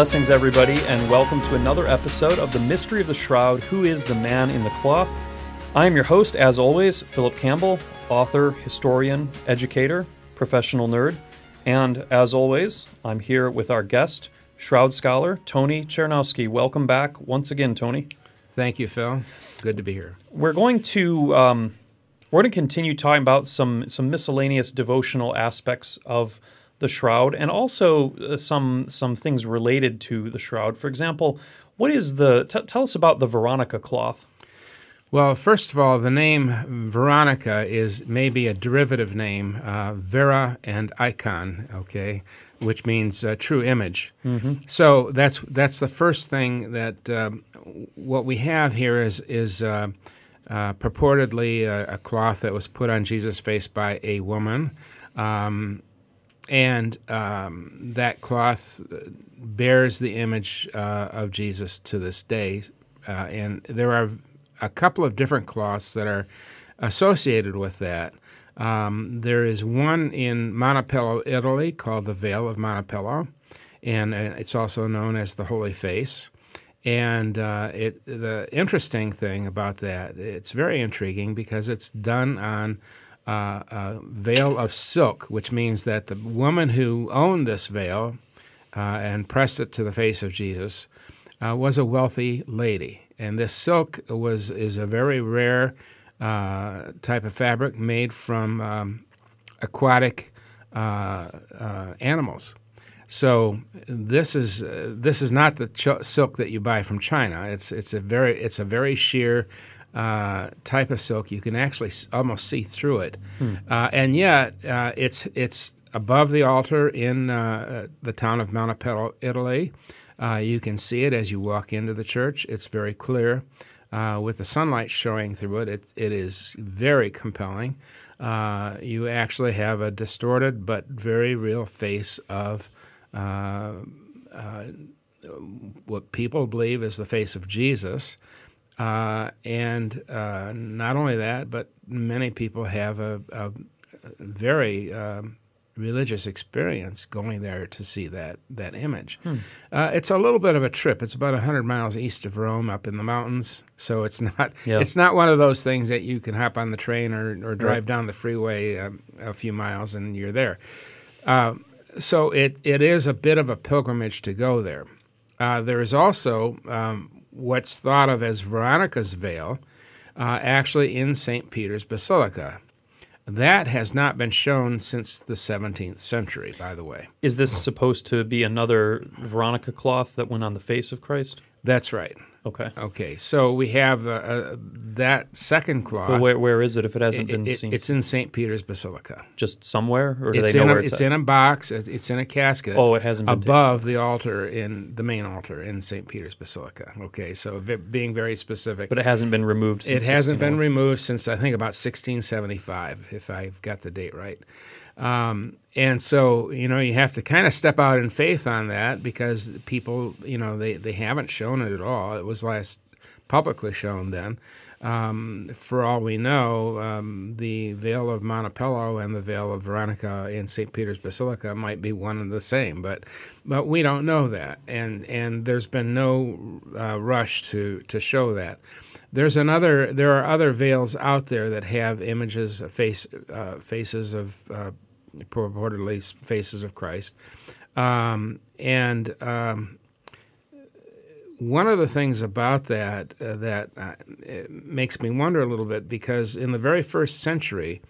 Blessings, everybody, and welcome to another episode of The Mystery of the Shroud Who is the Man in the Cloth? I am your host, as always, Phillip Campbell, author, historian, educator, professional nerd, and as always, I'm here with our guest, Shroud scholar Tony Cherniawski. Welcome back once again, Tony. Thank you, Phil. Good to be here. We're going to um, we're going to continue talking about some some miscellaneous devotional aspects of the shroud, and also uh, some some things related to the shroud. For example, what is the? T- tell us about the Veronica cloth. Well, first of all, the name Veronica is maybe a derivative name, uh, Vera and icon, okay, which means uh, true image. Mm-hmm. So that's that's the first thing that um, what we have here is is uh, uh purportedly a, a, cloth that was put on Jesus' face by a woman. Um, and um, that cloth bears the image uh, of Jesus to this day. Uh, and there are a couple of different cloths that are associated with that. Um, there is one in Manoppello, Italy, called the Veil of Manoppello, and uh, it's also known as the Holy Face. And uh, it, the interesting thing about that, it's very intriguing because it's done on uh, a veil of silk, which means that the woman who owned this veil uh, and pressed it to the face of Jesus uh, was a wealthy lady. And this silk was is a very rare uh, type of fabric made from um, aquatic uh, uh, animals. So this is this is not the silk that you buy from China. It's it's a very it's a very sheer uh, type of silk, you can actually almost see through it. Hmm. Uh, and yet, uh, it's it's above the altar in uh, uh, the town of Manoppello, Italy. Uh, you can see it as you walk into the church. It's very clear. with the sunlight showing through it, it, it is very compelling. you actually have a distorted but very real face of what people believe is the face of Jesus. Uh, and uh, not only that, but many people have a, a very um, religious experience going there to see that that image. Hmm. Uh, it's a little bit of a trip. It's about hundred miles east of Rome, up in the mountains. So it's not it's not one of those things that you can hop on the train or, or drive right. down the freeway um, a few miles and you're there. Uh, so it it is a bit of a pilgrimage to go there. Uh, there is also um, what's thought of as Veronica's veil, uh, actually in St. Peter's Basilica. That has not been shown since the 17th century, by the way. Is this supposed to be another Veronica cloth that went on the face of Christ? That's right. Okay. Okay. So we have uh, uh, that second cloth. Well, where, where is it if it hasn't it, been it, seen? It's in St. Peter's Basilica. Just somewhere, or do it's they know in where a, it's? It's at? in a box. It's in a casket. Oh, it hasn't been above taken. the altar in the main altar in St. Peter's Basilica. Okay, so being very specific. But it hasn't been removed. Since it hasn't been removed since I think about 1675, if I've got the date right. Um, and so, you know, you have to kind of step out in faith on that because people, you know, they, they haven't shown it at all. It was last publicly shown then. Um, for all we know, um, the veil of Manoppello and the veil of Veronica in St. Peter's Basilica might be one and the same, but but we don't know that, and and there's been no uh, rush to to show that. There's another. There are other veils out there that have images, face uh, faces of uh, purportedly faces of Christ, um, and um, one of the things about that uh, that uh, makes me wonder a little bit because in the very first century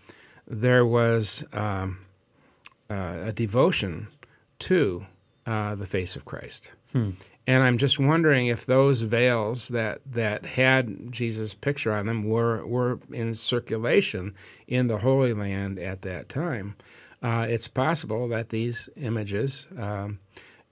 there was um, uh, a devotion to uh, the face of Christ. Hmm. And I'm just wondering if those veils that, that had Jesus' picture on them were, were in circulation in the Holy Land at that time uh, it's possible that these images, um,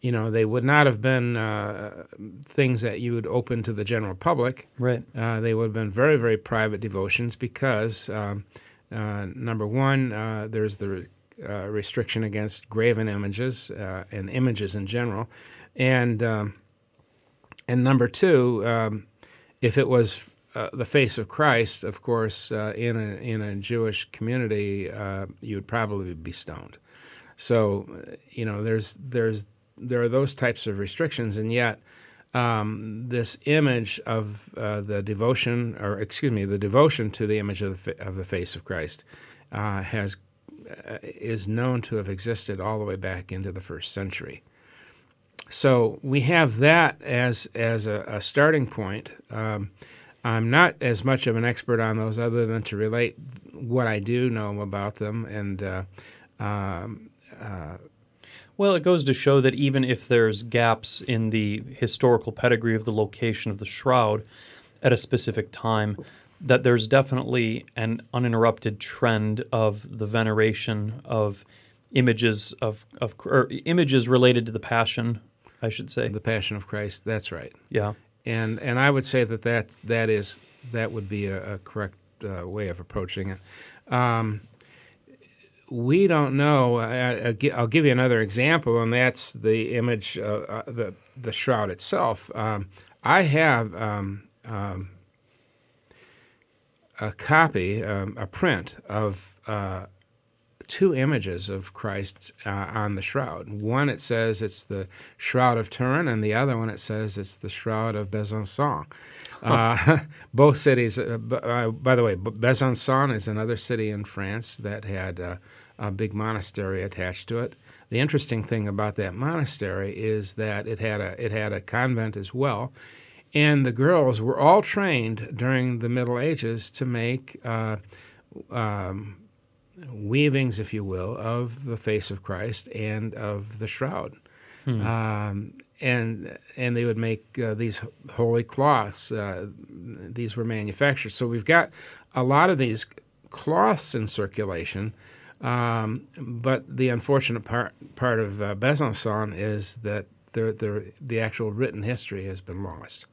you know, they would not have been uh, things that you would open to the general public. Right. Uh, they would have been very, very private devotions because, um, uh, number one, uh, there's the uh, restriction against graven images and images in general, and um, and number two, um, if it was uh, the face of Christ, of course, uh, in a in a Jewish community, uh, you would probably be stoned. So, you know, there's there's there are those types of restrictions, and yet um, this image of uh, the devotion, or excuse me, the devotion to the image of the, of the face of Christ, uh, has uh, is known to have existed all the way back into the first century. So we have that as as a, a starting point. Um, I'm not as much of an expert on those, other than to relate what I do know about them, and uh, um, Well, it goes to show that even if there's gaps in the historical pedigree of the location of the shroud at a specific time, that there's definitely an uninterrupted trend of the veneration of images of, of or images related to the passion, I should say. the Passion of Christ. That's right. Yeah. And and I would say that that that is that would be a, a correct uh, way of approaching it. Um, we don't know. I, I, gi- I'll give you another example, and that's the image, uh, uh, the the shroud itself. Um, I have um, um, a copy, um, a print of. Uh, Two images of Christ uh, on the shroud. One it says it's the shroud of Turin, and the other one it says it's the shroud of Besançon. Uh, both cities, uh, b- uh, by the way, Besançon is another city in France that had uh, a big monastery attached to it. The interesting thing about that monastery is that it had a it had a convent as well, and the girls were all trained during the Middle Ages to make. Uh, um, weavings, if you will, of the face of Christ and of the shroud. Um, and and they would make uh, these holy cloths. Uh, these were manufactured. So we've got a lot of these cloths in circulation. Um, but the unfortunate part part of uh, Besançon is that the, the the actual written history has been lost.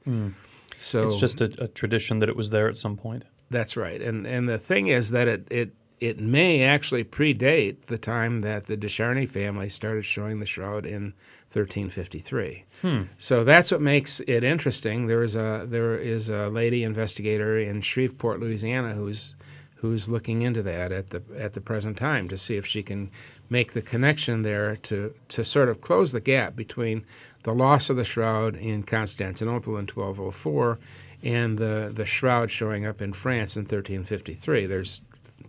So It's just a, a tradition that it was there at some point. that's right. And and the thing is that it it it may actually predate the time that the de Charny family started showing the shroud in 1353. Hmm. So that's what makes it interesting. There is a there is a lady investigator in Shreveport, Louisiana, who's who's looking into that at the at the present time to see if she can make the connection there to to sort of close the gap between the loss of the shroud in Constantinople in 1204 and the the shroud showing up in France in 1353. There's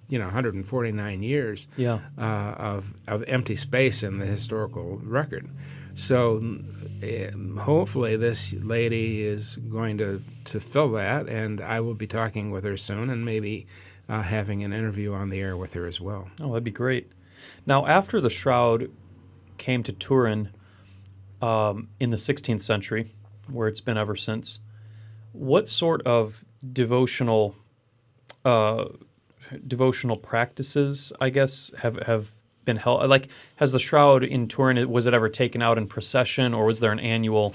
you know 149 years Yeah. uh, of of empty space in the historical record. So um, hopefully this lady is going to, to fill that, and I will be talking with her soon, and maybe uh, having an interview on the air with her as well. Oh, that'd be great. Now, after the shroud came to Turin um, in the 16th century, where it's been ever since, what sort of devotional uh, devotional practices, I guess, have have been held? Like, has the shroud in Turin was it ever taken out in procession, or was there an annual?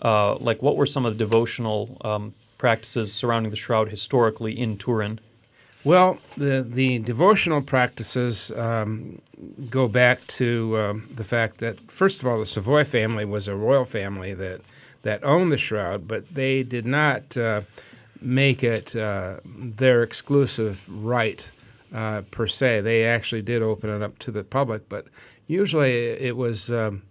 Uh, like, what were some of the devotional um, practices surrounding the shroud historically in Turin? Well, the the devotional practices um, go back to um, the fact that first of all, the Savoy family was a royal family that that owned the shroud, but they did not uh, make it uh, their exclusive right uh, per se. They actually did open it up to the public, but usually it was. Um,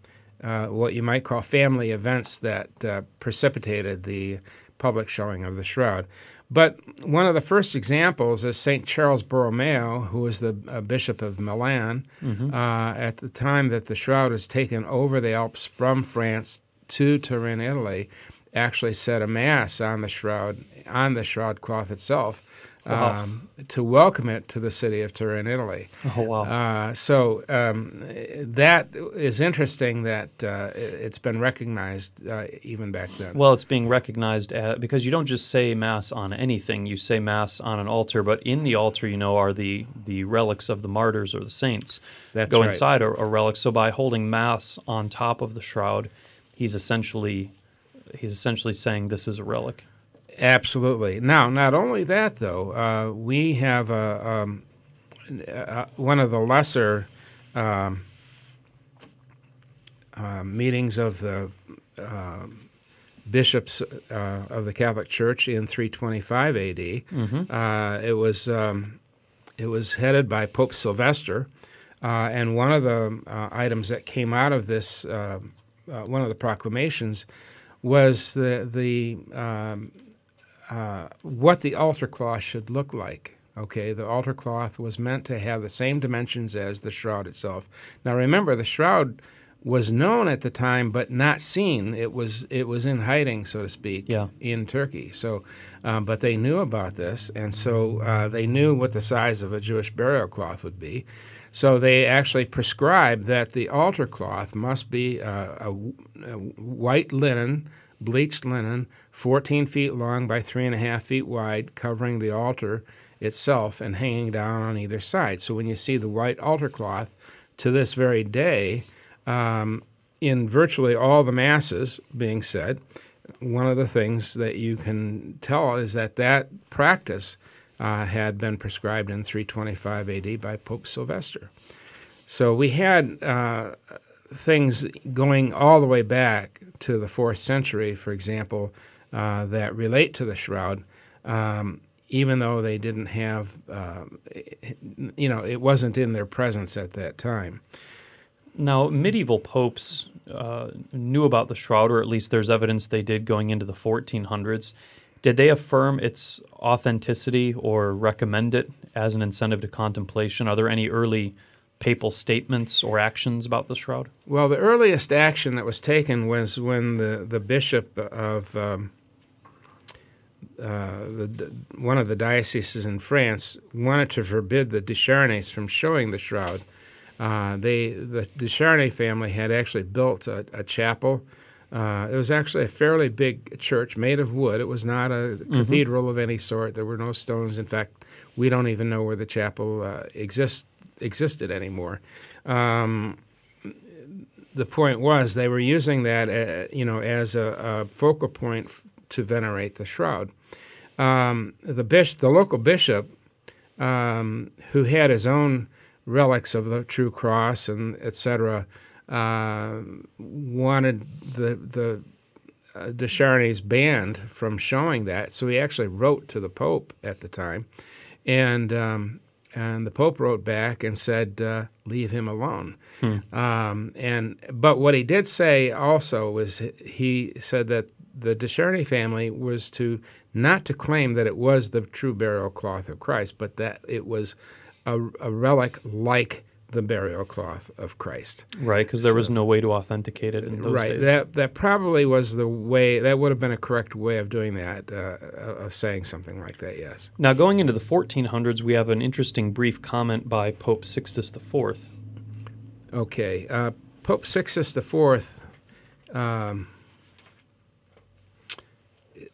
uh, what you might call family events that uh, precipitated the public showing of the shroud. But one of the first examples is St. Charles Borromeo, who was the uh, Bishop of Milan. Uh, at the time that the shroud was taken over the Alps from France to Turin, Italy, actually said a mass on the shroud on the shroud cloth itself Wow. um, to welcome it to the city of Turin, Italy. Oh wow! Uh, so um, that is interesting that uh, it- it's been recognized uh, even back then. Well, it's being recognized at, because you don't just say mass on anything. You say mass on an altar, but in the altar, you know, are the the relics of the martyrs or the saints. That's Go right. inside a, are relics. So by holding mass on top of the shroud, he's essentially he's essentially saying this is a relic. Absolutely. Now, not only that, though, uh, we have uh, um, uh, one of the lesser um, uh, meetings of the um bishops uh, of the Catholic Church in 325 A.D. Uh, it was um, it was headed by Pope Sylvester, uh, and one of the uh, items that came out of this uh, uh, one of the proclamations was the the um, uh, what the altar cloth should look like. Okay, the altar cloth was meant to have the same dimensions as the shroud itself. Now remember, the shroud was known at the time, but not seen. It was it was in hiding, so to speak, Yeah. in Turkey. So, um, but they knew about this, and so uh, they knew what the size of a Jewish burial cloth would be. So they actually prescribed that the altar cloth must be uh, a, a white linen, bleached linen, 14 feet long by three and a half feet wide, covering the altar itself and hanging down on either side. So when you see the white altar cloth, to this very day, um, in virtually all the masses being said, one of the things that you can tell is that that practice uh, had been prescribed in 325 AD by Pope Sylvester. So we had uh, things going all the way back to the fourth century, for example, uh, that relate to the shroud. Um, even though they didn't have, uh, you know, it wasn't in their presence at that time. Now, medieval popes uh, knew about the shroud, or at least there's evidence they did going into the 1400s. Did they affirm its authenticity or recommend it as an incentive to contemplation? Are there any early papal statements or actions about the shroud? Well, the earliest action that was taken was when the, the bishop of um, uh, the, one of the dioceses in France wanted to forbid the de Charnys from showing the shroud. Uh, they, the de Charny family had actually built a, a chapel. Uh, it was actually a fairly big church made of wood. It was not a cathedral of any sort. There were no stones. In fact, we don't even know where the chapel uh, exists existed anymore. Um, the point was they were using that, uh, you know, as a, a focal point f- to venerate the shroud. Um, the bishop, the local bishop, um, who had his own relics of the true cross and etc., uh, wanted the the uh, de Charnys banned from showing that. So he actually wrote to the Pope at the time, and um, and the Pope wrote back and said, uh, "Leave him alone." Um, and but what he did say also was he said that the de Charnys family was to not to claim that it was the true burial cloth of Christ, but that it was a, a relic like the burial cloth of Christ. Right, because there was no way to authenticate it in those right. days. That that probably was the way. That would have been a correct way of doing that, uh, of saying something like that. Yes. Now, going into the 1400s, we have an interesting brief comment by Pope Sixtus IV. Okay. Uh, Pope Sixtus IV. Um,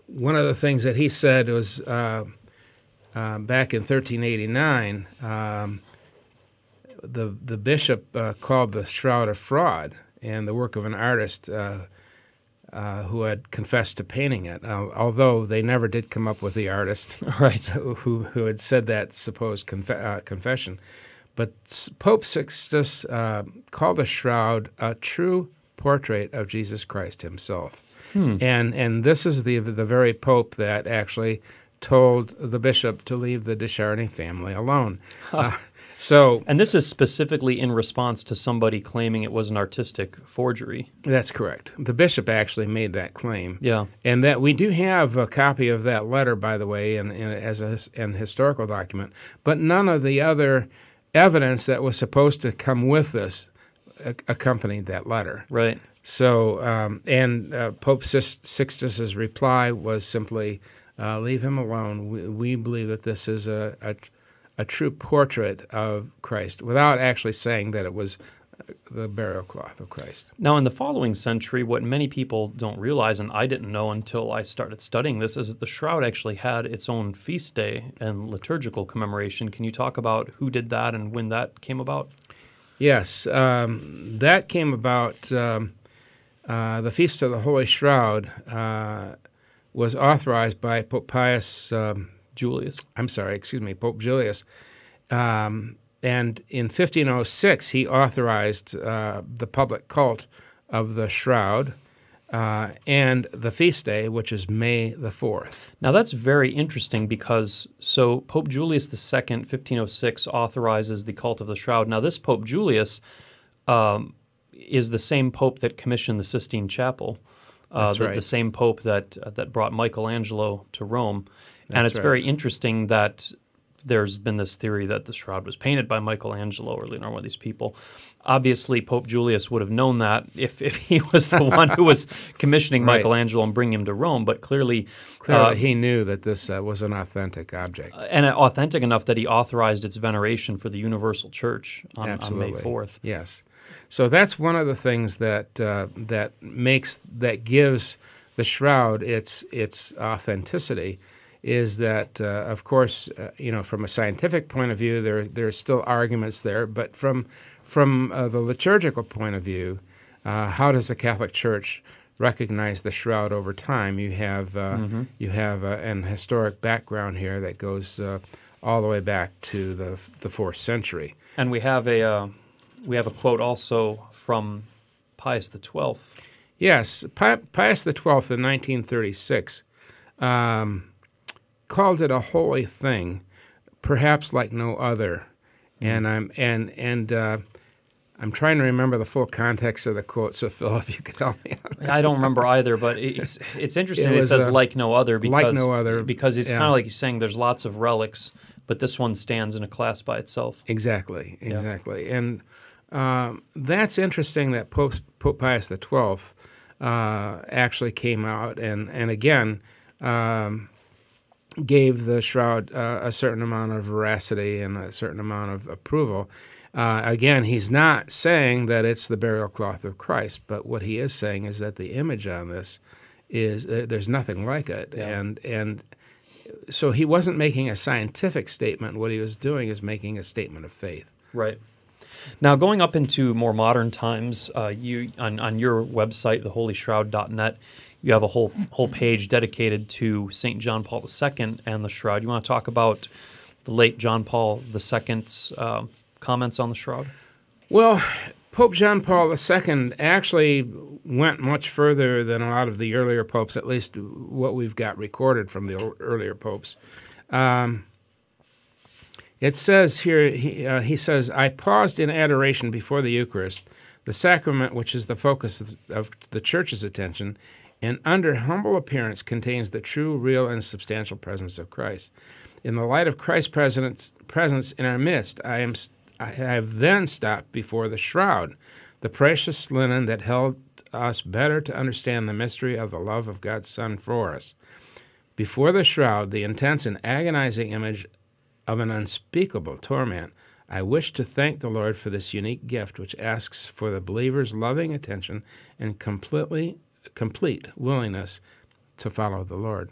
one of the things that he said was uh, uh, back in 1389. Um, the the bishop uh, called the shroud a fraud and the work of an artist uh, uh, who had confessed to painting it, uh, although they never did come up with the artist Right. who, who had said that supposed conf- uh, confession. But Pope Sixtus uh, called the shroud a true portrait of Jesus Christ himself. And, and this is the, the very Pope that actually told the bishop to leave the de Charnys family alone. Uh, so And this is specifically in response to somebody claiming it was an artistic forgery. that's correct. The bishop actually made that claim. Yeah. And that we do have a copy of that letter, by the way, in, in, as a, an historical document, but none of the other evidence that was supposed to come with this ac- accompanied that letter. Right. So, um, and uh, Pope Sixtus's reply was simply, uh, "Leave him alone. We, we believe that this is a, a a true portrait of Christ," without actually saying that it was uh, the burial cloth of Christ. Now, in the following century, what many people don't realize, and I didn't know until I started studying this, is that the shroud actually had its own feast day and liturgical commemoration. Can you talk about who did that and when that came about? Yes, um, that came about. Um, uh, the Feast of the Holy Shroud uh, was authorized by Pope Pius. Um, Julius. I'm sorry, excuse me, Pope Julius. Um, and in 1506, he authorized uh, the public cult of the shroud uh, and the feast day, which is May the 4th. Now, that's very interesting because so Pope Julius II, 1506, authorizes the cult of the shroud. Now, this Pope Julius um, is the same pope that commissioned the Sistine Chapel. Uh, That's the, right. the same pope that uh, that brought Michelangelo to Rome, and it's right. very interesting that there's been this theory that the shroud was painted by Michelangelo or Leonardo, one of these people. Obviously, Pope Julius would have known that if, if he was the one who was commissioning Right. Michelangelo and bringing him to Rome. But clearly, Clearly, uh, he knew that this uh, was an authentic object. and authentic enough that he authorized its veneration for the Universal Church on, on May 4th. Yes. So that's one of the things that uh, that makes that gives the shroud its its authenticity is that uh, of course uh, you know from a scientific point of view there there's still arguments there but from from uh, the liturgical point of view uh, how does the Catholic Church recognize the shroud over time? You have uh, you have uh, an historic background here that goes uh, all the way back to the the fourth century. And we have a uh, we have a quote also from Pius XII. Yes, Pi- Pius XII in 1936 um, called it a holy thing, perhaps like no other. And I'm and and uh, I'm trying to remember the full context of the quote. So Phil, if you could help me out. I don't remember either, but it's it's interesting. It It, says uh, like no other because like no other, because it's yeah. kind of like he's saying there's lots of relics, but this one stands in a class by itself. Exactly, exactly. And um, that's interesting that Pope, Pope Pius XII uh, actually came out and, and again um, gave the shroud uh, a certain amount of veracity and a certain amount of approval. Uh, again, he's not saying that it's the burial cloth of Christ, but what he is saying is that the image on this is there, there's nothing like it, Yeah. and and so he wasn't making a scientific statement. What he was doing is making a statement of faith. Right. Now, going up into more modern times, uh, you on, on your website, theholyshroud.net, you have a whole whole page dedicated to Saint John Paul II and the shroud. You want to talk about the late John Paul II's uh, comments on the shroud? Well, Pope John Paul II actually went much further than a lot of the earlier popes, at least what we've got recorded from the earlier popes. Um, it says here, he, uh, he says, I paused in adoration before the Eucharist, the sacrament which is the focus of, of the Church's attention, and under humble appearance contains the true, real, and substantial presence of Christ. In the light of Christ's presence, presence in our midst, I am I have then stopped before the shroud, the precious linen that held us better to understand the mystery of the love of God's Son for us. Before the shroud, the intense and agonizing image of an unspeakable torment, I wish to thank the Lord for this unique gift which asks for the believer's loving attention and completely complete willingness to follow the Lord.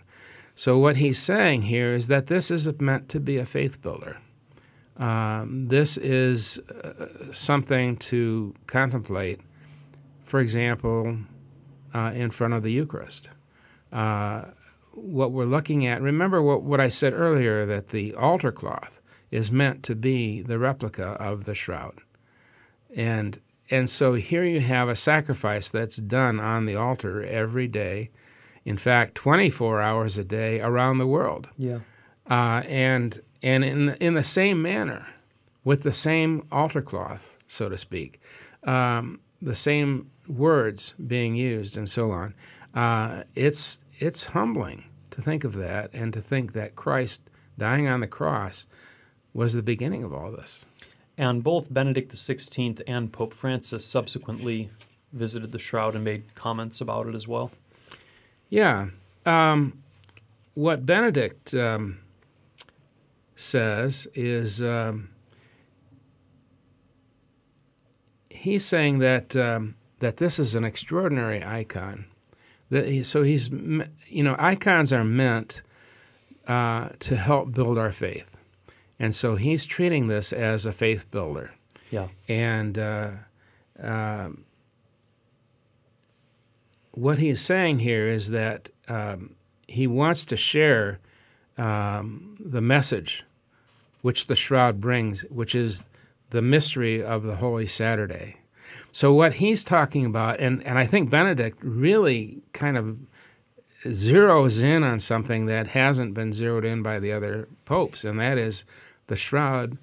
So what he's saying here is that this is meant to be a faith builder. Um, this is uh, something to contemplate, for example, uh, in front of the Eucharist. Uh, what we're looking at, remember what, what I said earlier that the altar cloth is meant to be the replica of the shroud. And, and so here you have a sacrifice that's done on the altar every day, in fact, 24 hours a day around the world Yeah. uh, and and in in the same manner, with the same altar cloth, so to speak, um, the same words being used, and so on. Uh, it's it's humbling to think of that, and to think that Christ dying on the cross was the beginning of all this. And both Benedict XVI and Pope Francis subsequently visited the shroud and made comments about it as well. Yeah. Um, what Benedict um, says is um, he's saying that um, that this is an extraordinary icon. That so he's you know icons are meant uh, to help build our faith, and so he's treating this as a faith builder Yeah. and uh, um, what he's saying here is that um, he wants to share um, the message which the shroud brings, which is the mystery of the Holy Saturday. So, what he's talking about, and, and I think Benedict really kind of zeroes in on something that hasn't been zeroed in by the other popes, and that is the shroud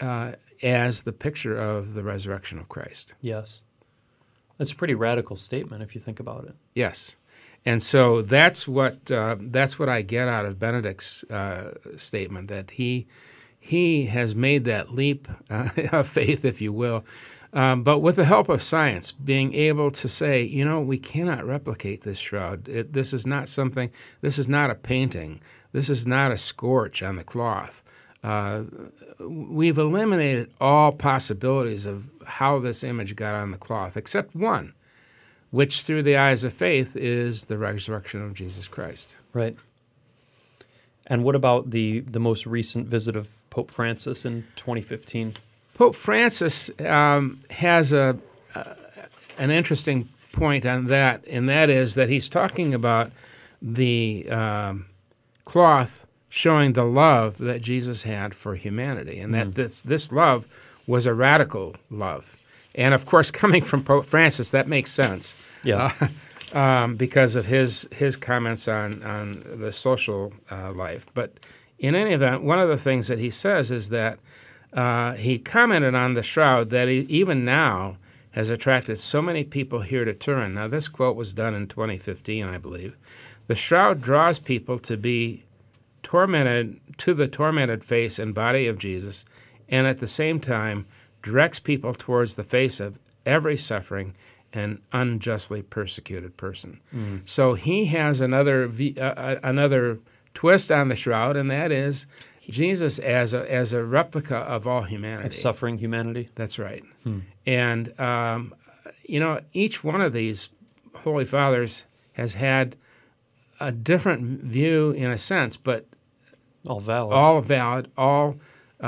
uh, as the picture of the resurrection of Christ. Yes. That's a pretty radical statement if you think about it. Yes. And so that's what uh, that's what I get out of Benedict's uh, statement that he he has made that leap uh, of faith, if you will, um, but with the help of science, being able to say, you know, we cannot replicate this shroud. It, this is not something. This is not a painting. This is not a scorch on the cloth. Uh, we've eliminated all possibilities of how this image got on the cloth, except one, which through the eyes of faith is the resurrection of Jesus Christ. Right. And what about the the most recent visit of Pope Francis in 2015? Pope Francis um, has a uh, an interesting point on that, and that is that he's talking about the um, cloth showing the love that Jesus had for humanity, and that mm. this this love was a radical love. And of course, coming from Pope Francis, that makes sense. Yeah. Uh, um, because of his his comments on on the social uh, life. But in any event, one of the things that he says is that uh, he commented on the shroud that he, even now has attracted so many people here to Turin. Now, this quote was done in 2015, I believe. The shroud draws people to be tormented to the tormented face and body of Jesus, and at the same time directs people towards the face of every suffering and unjustly persecuted person. Mm. So he has another uh, uh, another twist on the shroud, and that is Jesus as a as a replica of all humanity, of suffering humanity. That's right. Hmm. And um, you know, each one of these holy fathers has had a different view in a sense, but all valid. All valid. All uh,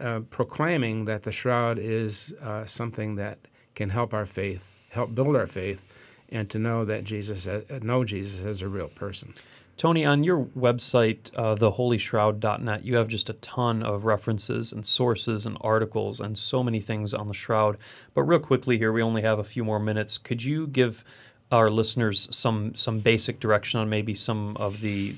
uh, proclaiming that the shroud is uh, something that can help our faith, help build our faith, and to know that Jesus, uh, know Jesus as a real person. Tony, on your website, uh, theholyshroud.net, you have just a ton of references and sources and articles and so many things on the shroud. But real quickly here, we only have a few more minutes. Could you give our listeners some some basic direction on maybe some of the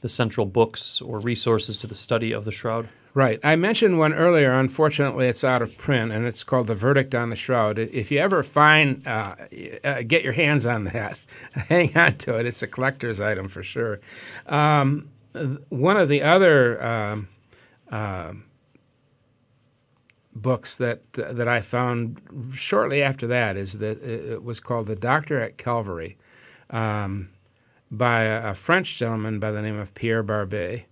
the central books or resources to the study of the shroud? Right. I mentioned one earlier. Unfortunately, it's out of print, and it's called "The Verdict on the Shroud." If you ever find, uh, uh, get your hands on that, hang on to it. It's a collector's item for sure. Um, one of the other um, uh, books that that I found shortly after that is that it was called "The Doctor at Calvary," um, by a, a French gentleman by the name of Pierre Barbet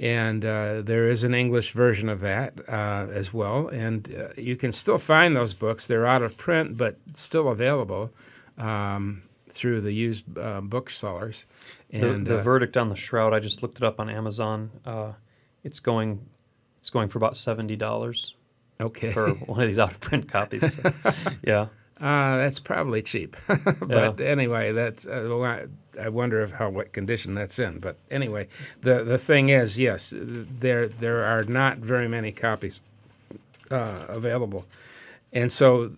and uh, there is an English version of that uh, as well. And uh, you can still find those books. They're out of print, but still available um, through the used uh, booksellers. And the, the uh, verdict on the shroud, I just looked it up on Amazon. Uh, it's going, it's going for about seventy dollars. Okay. For one of these out of print copies. So, yeah. Uh, that's probably cheap. but yeah. anyway, that's uh, I wonder if how what condition that's in. But anyway, the the thing is, yes, there there are not very many copies uh, available, and so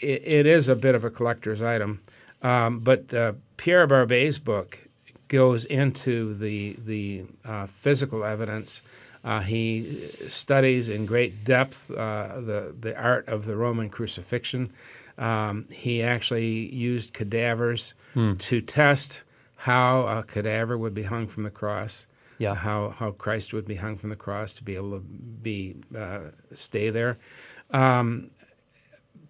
it, it is a bit of a collector's item. Um, but uh, Pierre Barbet's book goes into the the uh, physical evidence. Uh, he studies in great depth uh, the the art of the Roman crucifixion. Um, he actually used cadavers hmm. to test how a cadaver would be hung from the cross. Yeah. How how Christ would be hung from the cross to be able to be uh, stay there. Um,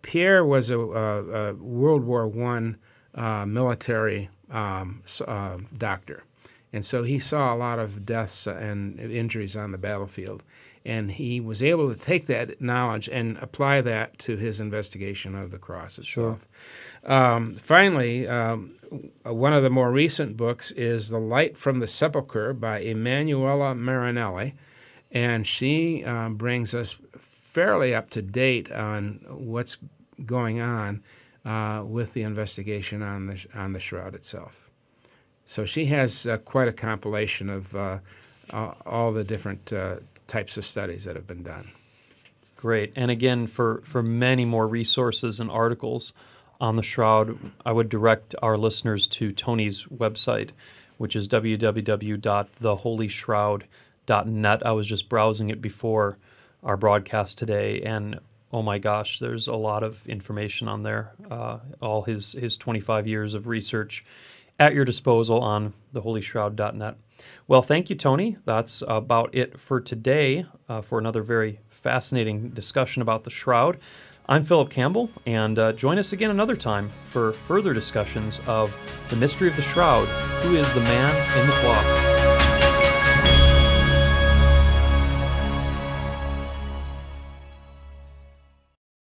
Pierre was a, a, a World War One uh, military um, uh, doctor, and so he saw a lot of deaths and injuries on the battlefield and he was able to take that knowledge and apply that to his investigation of the cross itself. Sure. Um, finally, um, one of the more recent books is The Light from the Sepulchre by Emanuela Marinelli, and she um, brings us fairly up to date on what's going on uh, with the investigation on the on the shroud itself. So she has uh, quite a compilation of uh, all the different uh, types of studies that have been done. Great. And again, for, for many more resources and articles on the Shroud, I would direct our listeners to Tony's website, which is www.theholyshroud.net. I was just browsing it before our broadcast today, and Oh my gosh, there's a lot of information on there. Uh, all his his 25 years of research at your disposal on theholyshroud.net. Well, thank you, Tony. That's about it for today uh, for another very fascinating discussion about the shroud. I'm Phillip Campbell, and uh, join us again another time for further discussions of the mystery of the shroud. Who is the man in the cloth?